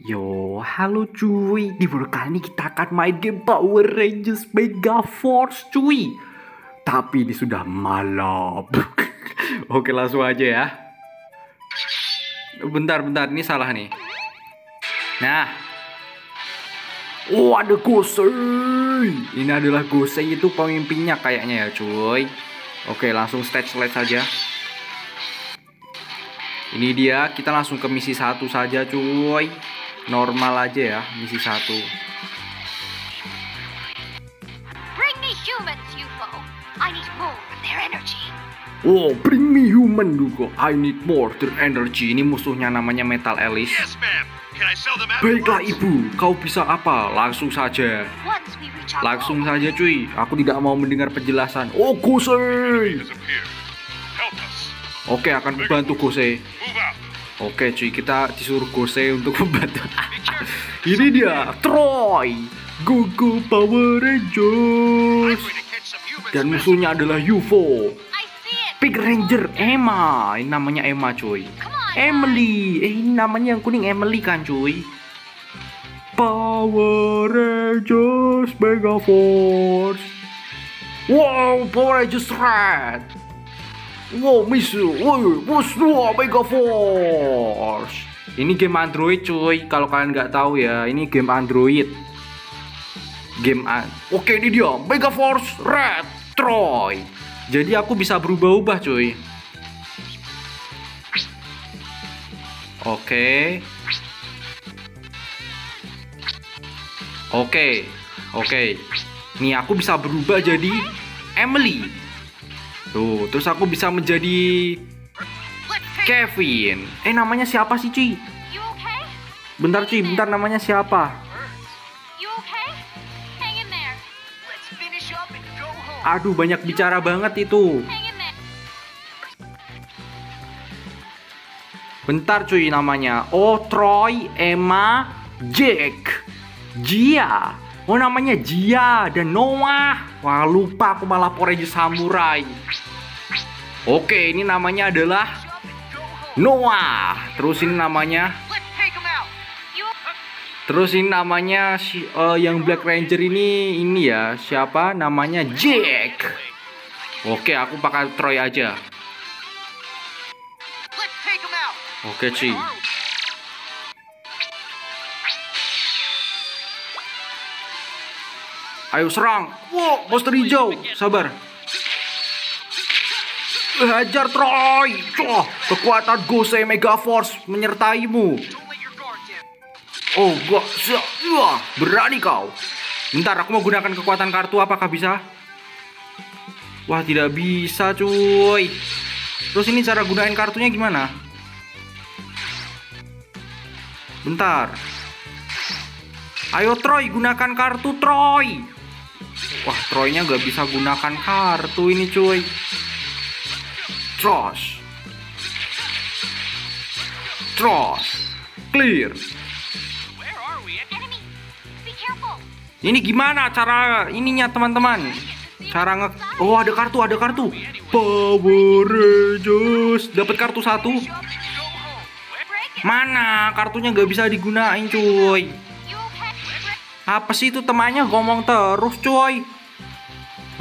Yo, halo cuy. Di video kali ini kita akan main game Power Rangers Mega Force cuy. Tapi ini sudah malam. Oke, langsung aja ya. Bentar, bentar. Ini salah nih. Nah. Oh, ada Gosei. Ini adalah Gosei itu pemimpinnya kayaknya ya cuy. Oke, langsung stage select saja. Ini dia, kita langsung ke misi satu saja cuy normal aja ya misi satu Bring me humans, UFO. I need more of their energy. Oh, bring me human Dugo. I need more their energy. Ini musuhnya namanya Metal Alice. Yes, Baiklah ibu, kau bisa apa? Langsung saja. Langsung saja cuy. Aku tidak mau mendengar penjelasan. Oh, Gosei. Oke, akan membantu Gosei. Oke cuy, kita disuruh Gosei untuk membantu. Ini dia, Troy. Go go Power Rangers. Dan musuhnya adalah UFO. Pig Ranger Emma. Ini namanya Emma cuy. Emily. Eh ini namanya yang kuning Emily kan cuy. Power Rangers Mega Force. Wow, Power Rangers Red. Wow, misu. Woi, musuh Mega Force. Ini game Android cuy. Kalau kalian nggak tahu ya, ini game Android. Game an Oke, ini dia Mega Force Red Troy. Jadi aku bisa berubah-ubah cuy. Oke. Oke. Oke. Nih aku bisa berubah jadi Emily. Tuh, terus aku bisa menjadi Kevin. Eh namanya siapa sih, cuy? Bentar, cuy, bentar namanya siapa? Aduh, banyak bicara banget itu. Bentar cuy namanya. Oh, Troy, Emma, Jack, Jia. Oh namanya Jia dan Noah. Wah lupa aku malah Ranger Samurai. Oke ini namanya adalah. Noah. Terus ini namanya. Terus ini namanya si eh, yang Black Ranger ini ini ya siapa? Namanya Jack. Oke aku pakai Troy aja. Oke cuy. Ayo serang. Wow, monster hijau. Sabar. Hajar Troy. Wah, kekuatan Gosei Mega Force menyertaimu. Oh, gua. Wah, berani kau. Bentar, aku mau gunakan kekuatan kartu apakah bisa? Wah, tidak bisa, cuy. Terus ini cara gunain kartunya gimana? Bentar. Ayo Troy, gunakan kartu Troy. Wah, Troynya nggak bisa gunakan kartu ini, cuy. Trust. Trust. Clear. Ini gimana cara ininya teman-teman? Cara nge Oh ada kartu ada kartu Power Rangers Dapat kartu satu. Mana kartunya nggak bisa digunain cuy? Apa sih itu temannya? Ngomong terus cuy.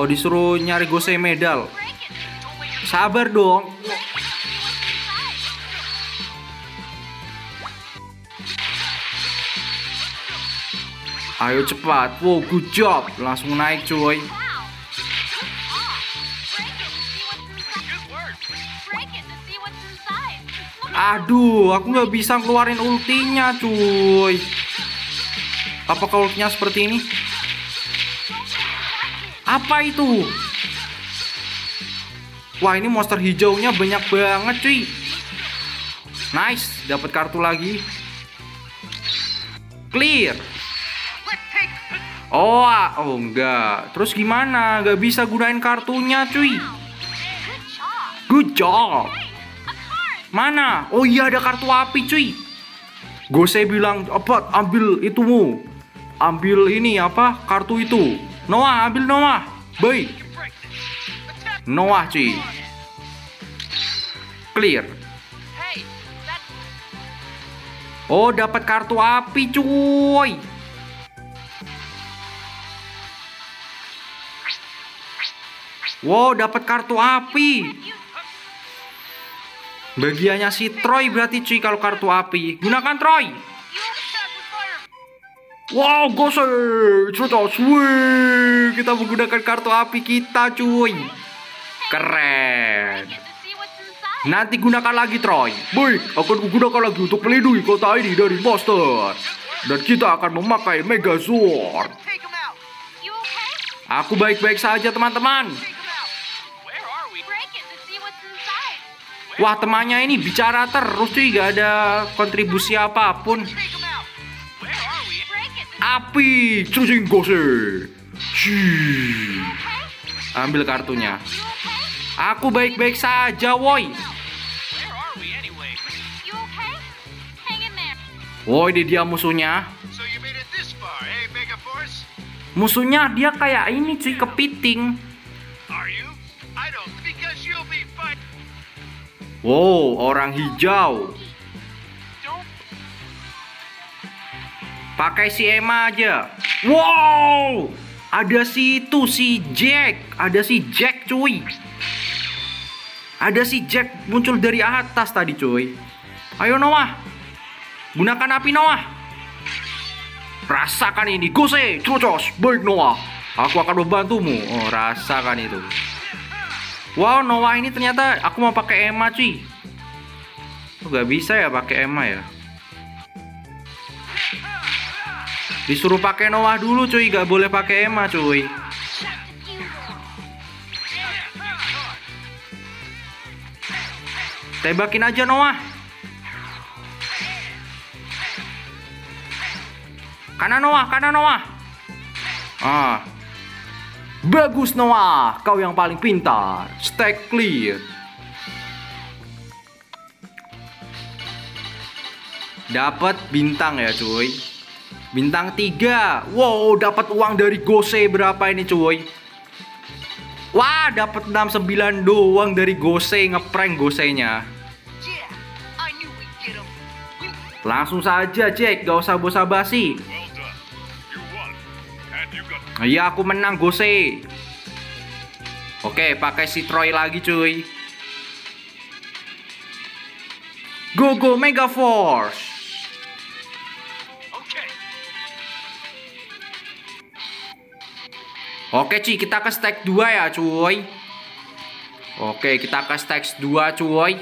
Oh disuruh nyari Gosei medal. Sabar dong. Ayo cepat. Wow good job. Langsung naik cuy. Aduh aku nggak bisa keluarin ultinya cuy Apakah ultinya seperti ini? Apa itu? Wah ini monster hijaunya banyak banget cuy Nice, dapat kartu lagi Clear. Oh, ah, oh enggak Terus gimana? Gak bisa gunain kartunya cuy Good job. Mana? Oh iya ada kartu api cuy Gosei bilang apa ambil itumu Ambil ini apa kartu itu Noah ambil Noah. Attack. Noah cuy Clear Oh, dapat kartu api, cuy. Wow, dapat kartu api. Bagiannya si Troy berarti cuy kalau kartu api. Gunakan Troy. Wow, gose, cerita Wih, kita menggunakan kartu api kita, cuy. Keren. Nanti gunakan lagi, Troy. Baik, akan kugunakan lagi untuk melindungi kota ini dari monster. Dan kita akan memakai Megazord. Aku baik-baik saja, teman-teman. Wah, temannya ini bicara terus, cuy. Gak ada kontribusi apa pun. Api, cruising gose. Ambil kartunya. Aku baik-baik saja, woi. Woi, ini dia musuhnya. Musuhnya dia kayak ini, cuy, kepiting. Wow, orang hijau. Pakai si Emma aja. Wow! Ada si itu si Jack. Ada si Jack, cuy. Ada si Jack muncul dari atas tadi, cuy. Ayo Noah. Gunakan api Noah. Rasakan ini, Gose, Crocos. Baik Noah. Aku akan membantumu. Oh, rasakan itu. Wow, Noah ini ternyata aku mau pakai Emma, cuy. Oh, gak bisa ya pakai Emma ya. Disuruh pakai Noah dulu cuy, gak boleh pakai Emma cuy. Tembakin aja Noah. Kanan Noah, kanan Noah. Ah. Bagus Noah, kau yang paling pintar. Stack clear. Dapat bintang ya cuy. Bintang 3. Wow, dapat uang dari Gose berapa ini, cuy? Wah, dapat 69 doang dari Gose ngeprank Gosenya. Langsung saja, Jack, gak usah you got Iya, aku menang Gose. Oke, pakai si Troy lagi, cuy. Go go Mega Force. Oke Ci, kita ke stack 2 ya cuy. Oke, kita ke stack 2 cuy.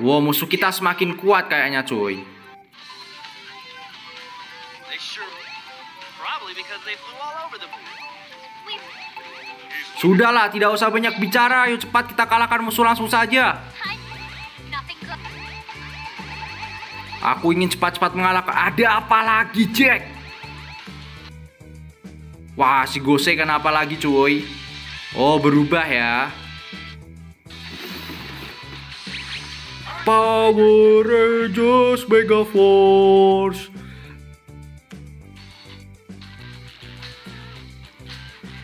Wow, musuh kita semakin kuat kayaknya cuy. Sudahlah, tidak usah banyak bicara. Ayo cepat kita kalahkan musuh langsung saja Aku ingin cepat-cepat mengalahkan Ada apa lagi Jack? Wah, si Gose kenapa lagi cuy? Oh, berubah ya Power Rangers Mega Force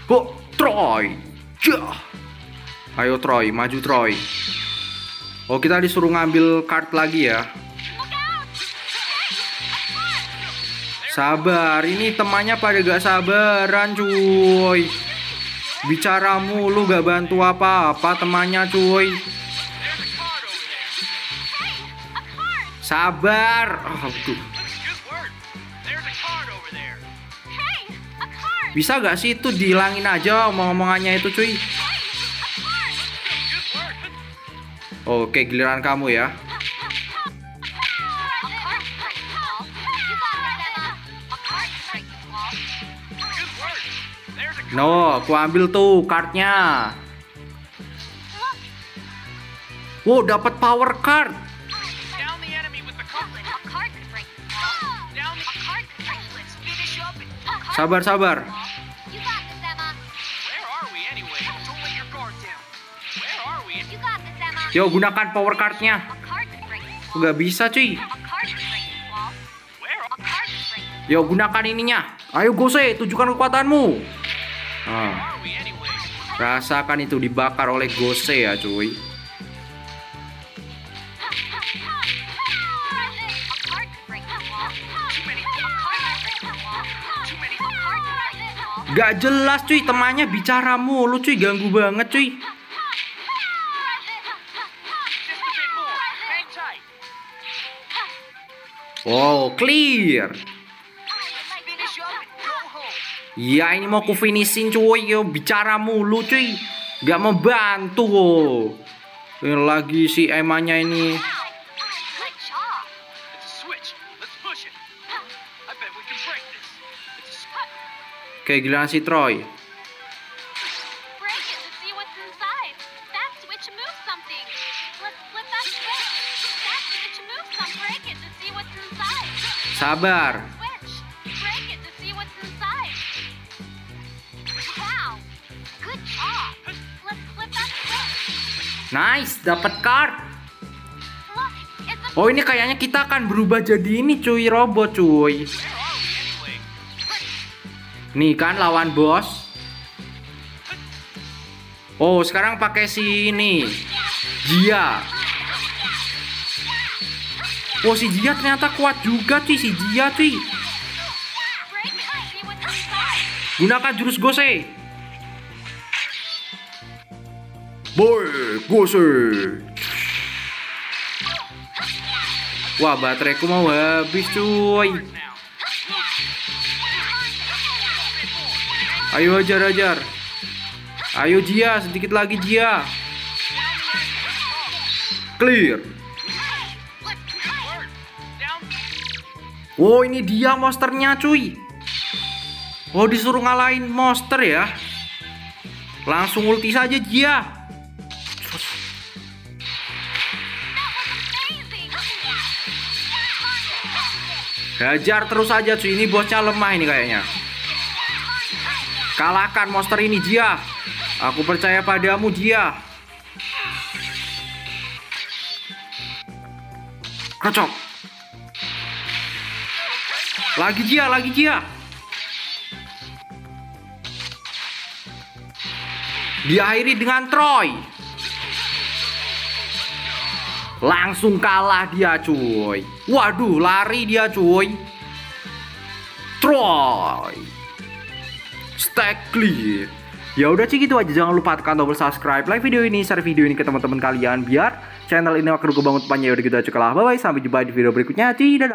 Oh, Troy. Ayo Troy, maju Troy Oh, kita disuruh ngambil card lagi ya Sabar, ini temannya pada gak sabaran cuy Bicara mulu gak bantu apa-apa temannya cuy Sabar oh, aduh. Bisa gak sih itu dihilangin aja omong-omongannya itu cuy. Oke giliran kamu ya let your guard down. Where are we? You got this, Emma. Yo gunakan power cardnya. Card. Gak bisa cuy. Card card Yo gunakan ininya. Ayo Gose tunjukkan kekuatanmu ah. Rasakan itu dibakar oleh Gose ya cuy. Gak jelas cuy, temannya bicara mulu cuy, ganggu banget cuy. Wow, clear. Home. Ya ini mau ku finishing cuy, yo bicara mulu cuy. Gak mau bantu oh. Ini lagi si Emanya ini. Good job. It's a switch. Nice, dapat card. Oh ini kayaknya kita akan berubah jadi ini cuy, robot cuy. Nih kan lawan bos. Oh sekarang pakai si ini, Jia. Oh si Jia ternyata kuat juga cuy, si Jia inside. Gunakan jurus Gose. Boy, Gose. Wah, bateraiku mau habis, cuy. Ayo hajar, hajar. Ayo Jia, sedikit lagi Jia. Clear. Down. Oh, ini dia monsternya, cuy. Oh, disuruh ngalahin monster ya. Langsung ulti saja Jia. Hajar terus aja cuy, ini bosnya lemah ini kayaknya. Kalahkan monster ini Jia. Aku percaya padamu Jia. Kocok. Lagi Jia, lagi Jia. Diakhiri dengan Troy. Langsung kalah dia cuy. Waduh, lari dia cuy. Troy. Clear. Ya udah sih gitu aja jangan lupa tekan tombol subscribe, like video ini, share video ini ke teman-teman kalian biar channel ini berkembang untuk panjang. Udah gitu aja kalah. Bye bye sampai jumpa di video berikutnya. Dadah.